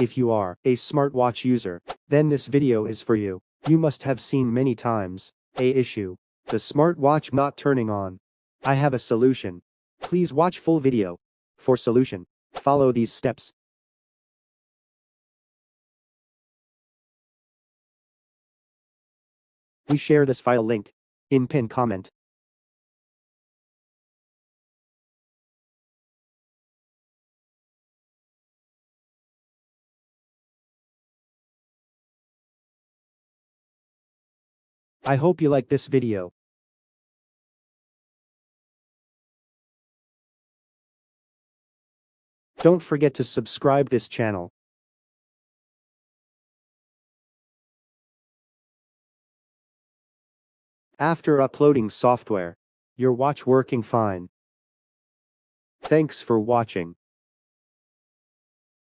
If you are a smartwatch user, then this video is for you. You must have seen many times a issue. The smartwatch not turning on. I have a solution. Please watch full video. For solution, follow these steps. We share this file link in pin comment. I hope you like this video. Don't forget to subscribe this channel. After uploading software, your watch working fine. Thanks for watching.